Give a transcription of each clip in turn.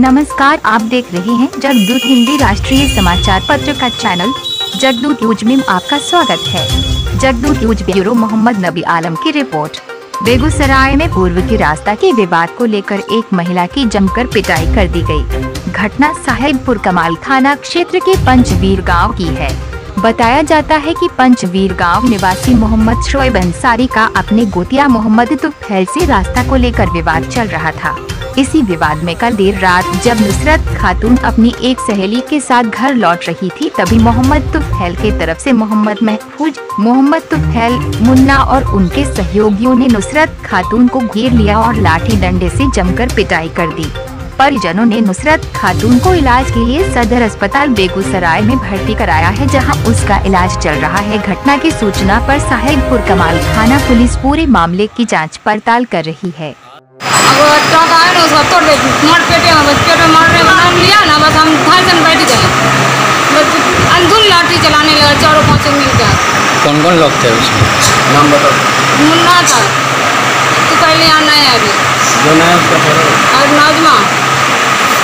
नमस्कार, आप देख रहे हैं जगदूत हिंदी राष्ट्रीय समाचार पत्र का चैनल। जगदूत न्यूज़ में आपका स्वागत है। जगदूत न्यूज़ ब्यूरो मोहम्मद नबी आलम की रिपोर्ट। बेगूसराय में पूर्व की रास्ता के विवाद को लेकर एक महिला की जमकर पिटाई कर दी गई। घटना साहेबपुर कमाल थाना क्षेत्र के पंचवीर गाँव की है। बताया जाता है कि पंचवीर गाँव निवासी मोहम्मद शोएब अंसारी का अपने गोतिया मोहम्मद तुफैल से रास्ता को लेकर विवाद चल रहा था। इसी विवाद में कल देर रात जब नुसरत खातून अपनी एक सहेली के साथ घर लौट रही थी, तभी मोहम्मद तुफैल के तरफ़ से मोहम्मद महफूज, मोहम्मद तुफैल, मुन्ना और उनके सहयोगियों ने नुसरत खातून को घेर लिया और लाठी डंडे से जमकर पिटाई कर दी। परिजनों ने नुसरत खातून को इलाज के लिए सदर अस्पताल बेगूसराय में भर्ती कराया है, जहाँ उसका इलाज चल रहा है। घटना की सूचना पर साहेबपुर कमाल थाना पुलिस पूरे मामले की जाँच पड़ताल कर रही है। अब टॉक आया ना उसका तोड़ दे मार पेटे में बस पेट में मारने का नाम लिया ना बस हम घर से बैठ गए। बस अंधुल लाठी चलाने लगा चारों पाँचों मिल के कौन कौन लोग थे उसमें? नाम बताओ। मुन्ना था। तू पहले यहाँ है अभी। जो नया उसका और नाजमा।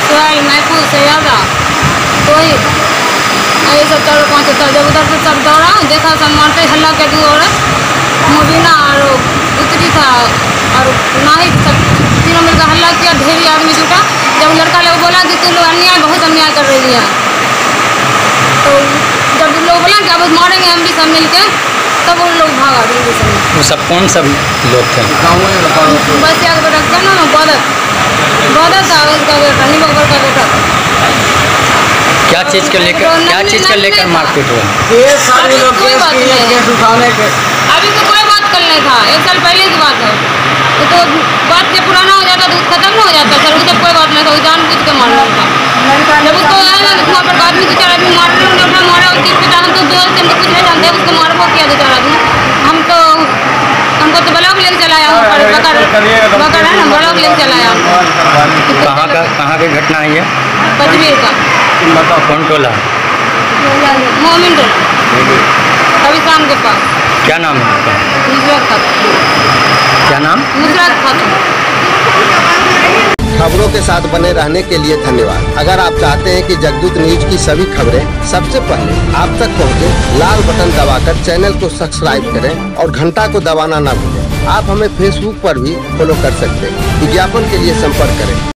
सोहेल महफूज सयादा। कोई? ये सब चारों पाँच था। जब उधर से सब दौड़ा देखा सब मारते हल्ला के दू औरत। मुबीना और उतरी था और नाहिद सब तीनों मिलकर हल्ला किया ढेरी आदमी जुटा जब लड़का कि तू लोग अन्याय बहुत अन्याय कर रही है। तो जब लोग बोला कि अब मारेंगे हम भी सब मिलके तब उन लोग भागा से वो सब कौन सब लोग थे? बस बेटा क्या नाम है बदत बदत था उसका बेटा निमक बड़ का बेटा क्या चीज़ को लेकर क्या चीज़ को लेकर मारपीट हुआ? अभी तो कोई बात नहीं। अभी तो कोई बात कल नहीं था। एक साल पहले की बात है। तो बात जब पुराना हो जाता तो खत्म ना हो जाता सर वो तो कोई बात नहीं था वो जानबूझ के मारना था जब उसको आया ना तो वहाँ पर आदमी दो चार आदमी मारने उन्होंने अपना मारा उसकी पिता हम तो दो हम तो कुछ नहीं जानते उसको मारबो किया दो चार आदमी हम तो हमको तो ब्लॉक लेके चलाया वहाँ पर बकर बकर है ना ब्लॉक लेके चलाया कहाँ का कहाँ की घटना है? ये कश्मीर का कौन टोला? मोमिन टोला कभी शाम के पास। क्या नाम है उसका नुसरत खातून क्या नाम? नुसरत खातून खबरों के साथ बने रहने के लिए धन्यवाद। अगर आप चाहते हैं कि जगदूत न्यूज़ की सभी खबरें सबसे पहले आप तक पहुँचे, लाल बटन दबाकर चैनल को सब्सक्राइब करें और घंटा को दबाना न भूलें। आप हमें फेसबुक पर भी फॉलो कर सकते हैं। विज्ञापन के लिए संपर्क करें।